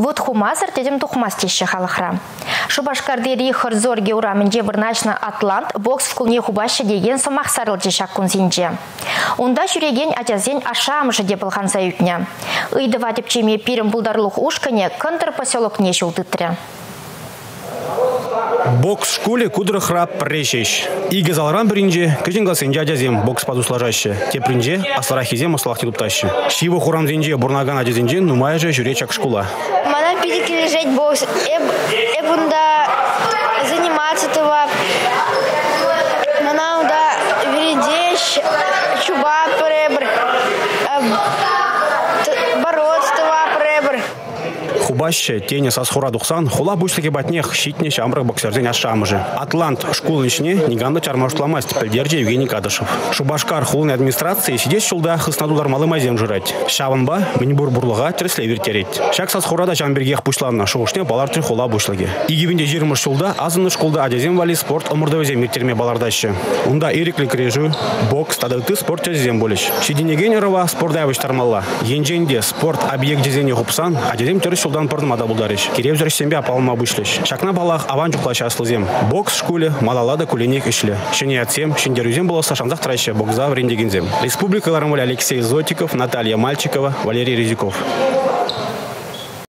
Вот хумазыр тедем тухмас тещі халықра. Шубашкарды рихыр зор геурамынже бірначна Атлант бокс в кулне хубашы деген самақ сарылчы шаққын зинже. Онда жүреген ажазен ашамышы деп бұлған зайытне. Ыйды ватып чеме пирім бұлдарлық ушкане кындыр поселок не жылдытры. Бокс школе кудыр храп прешеш. Иге заларан бірінже, кежен галсен жажазем бокс паду слажаще. Тепринже асларахизем аслахти туптаще. Шивы хурам зенже бурнаган ажазенже нумая же жүречак школа. Мана пидики лежать бокс. Эб бунда заниматься этого. Хубаще тени сас хура духсан, хула бушлыке батнех, щитне шамрах боксерзен ашамыжы. Атлант школын ішіне неганда чармашламас тепелдерже Евгений Кадышев. Шубашкар хулын администрации сидес шулда хыснаду малы мазем жырать. Шаванба минибур бурлыға тірсле вертерет. Шак сас хурада жамбергех бушланна, шуғышне балар тір хула бушлыге. Игивинде жирмыш шулда азыны школда адезем вали спорт омырдавезе мектерме балардашы. Унда ириклі крежу, бокс, тадыты спорт жазем болеш. Шидинегенерова спорт дайвыш тармалла. Енженде спорт объект жезене хупсан, адезем тірі шулдан пырнымада булдарыш. Керев жүрсембе апалма бушлыш. Шакна балах аван жүклаша аслызем. Бокс школе малалада куленек ішлі. Шене атсем, шендерюзем боласа шанзақ трайшы бокза врендегензем. Республикаларым Алексей Зотиков, Наталья Мальчикова, Валерий Резюков.